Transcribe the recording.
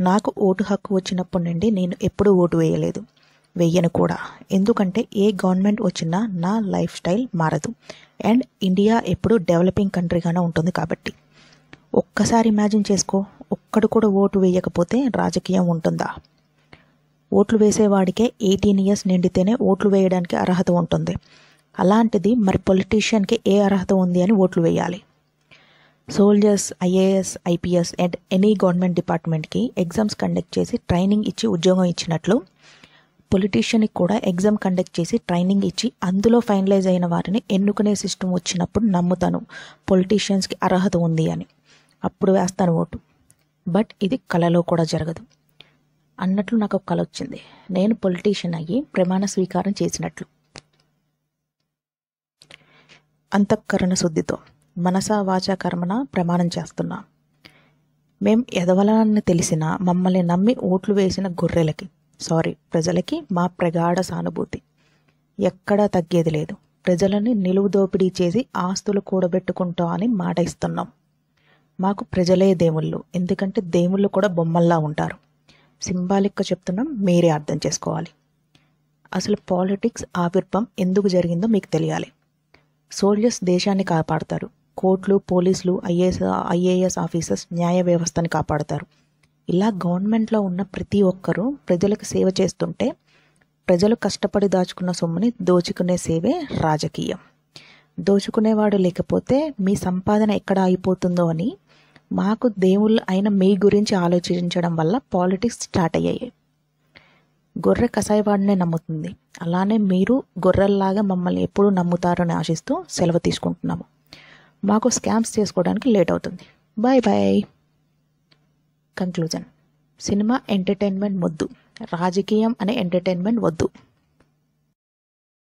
నాకు ఓటు హక్కు వచ్చినప్పటి నుండి నేను ఎప్పుడూ ఓటు వేయలేదు. వెయ్యను కూడా. ఎందుకంటే ఏ గవర్నమెంట్ వచ్చినా నా లైఫ్ స్టైల్ మారదు. అండ్ ఇండియా ఎప్పుడు డెవలపింగ్ కంట్రీగానే ఉంటుంది కాబట్టి. ఒక్కసారి ఇమాజిన్ చేసుకో. ఒక్కడు కూడా ఓటు వేయకపోతే రాజకీయం ఉంటుందా? ఓట్లు వేసేవాడికే ఎయిటీన్ ఇయర్స్ నిండితేనే ఓట్లు వేయడానికి అర్హత ఉంటుంది. అలాంటిది మరి పొలిటీషియన్కి ఏ అర్హత ఉంది అని ఓట్లు వేయాలి. Soldiers IAS IPS and any government డిపార్ట్మెంట్కి ఎగ్జామ్స్ కండక్ట్ చేసి ట్రైనింగ్ ఇచ్చి ఉద్యోగం ఇచ్చినట్లు పొలిటీషియన్కి కూడా ఎగ్జామ్ కండక్ట్ చేసి ట్రైనింగ్ ఇచ్చి అందులో ఫైనలైజ్ అయిన వారిని ఎన్నుకునే సిస్టమ్ వచ్చినప్పుడు నమ్ముతాను. పొలిటీషియన్స్కి అర్హత ఉంది అని. అప్పుడు వేస్తాను ఓటు. బట్ ఇది కళలో కూడా జరగదు. అన్నట్లు నాకు ఒక కళ వచ్చింది. నేను పొలిటీషియన్ అయ్యి ప్రమాణ స్వీకారం చేసినట్లు. అంతఃకరణ శుద్ధితో. మనసా వాచా కర్మన ప్రమాణం చేస్తున్నా. మేం ఎదవలని తెలిసిన మమ్మల్ని నమ్మి ఓట్లు వేసిన గొర్రెలకి సారీ ప్రజలకి మా ప్రగాఢ సానుభూతి. ఎక్కడా తగ్గేది లేదు. ప్రజలని నిలువు దోపిడీ చేసి ఆస్తులు కూడబెట్టుకుంటాం అని మాట ఇస్తున్నాం. మాకు ప్రజలే దేవుళ్ళు ఎందుకంటే దేవుళ్ళు కూడా బొమ్మల్లా ఉంటారు. సింబాలిక్గా చెప్తున్నాం మీరే అర్థం చేసుకోవాలి. అసలు పాలిటిక్స్ ఆవిర్భం ఎందుకు జరిగిందో మీకు తెలియాలి. సోల్జర్స్ దేశాన్ని కాపాడతారు. కోర్టులు పోలీసులు ఐఏఎస్ ఐఏఎస్ ఆఫీసర్స్ న్యాయ వ్యవస్థని కాపాడతారు. ఇలా గవర్నమెంట్లో ఉన్న ప్రతి ఒక్కరూ ప్రజలకు సేవ చేస్తుంటే ప్రజలు కష్టపడి దాచుకున్న సొమ్ముని దోచుకునే సేవే రాజకీయం. దోచుకునేవాడు లేకపోతే మీ సంపాదన ఎక్కడ అయిపోతుందో అని మాకు దేవుళ్ళు అయిన మీ గురించి ఆలోచించడం వల్ల పాలిటిక్స్ స్టార్ట్ అయ్యాయి. గొర్రె కసాయివాడినే నమ్ముతుంది. అలానే మీరు గొర్రెల్లాగా మమ్మల్ని ఎప్పుడు నమ్ముతారని ఆశిస్తూ సెలవు తీసుకుంటున్నాము. మాకు స్కామ్స్ చేసుకోవడానికి లేట్ అవుతుంది. Bye bye conclusion cinema entertainment వద్దు. రాజకీయం అనే ఎంటర్టైన్మెంట్ వద్దు.